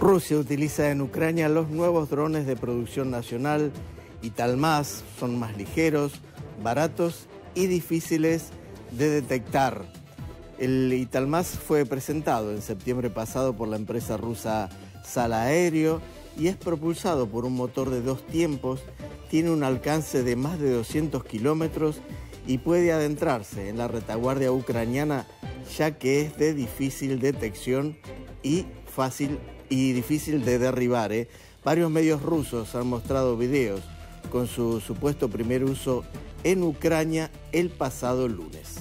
Rusia utiliza en Ucrania los nuevos drones de producción nacional y tal son más ligeros, baratos y difíciles de detectar. El Italmas fue presentado en septiembre pasado por la empresa rusa Sala Aéreo y es propulsado por un motor de dos tiempos, tiene un alcance de más de 200 kilómetros y puede adentrarse en la retaguardia ucraniana ya que es de difícil detección y fácil y difícil de derribar. ¿eh? Varios medios rusos han mostrado videos con su supuesto primer uso en Ucrania el pasado lunes.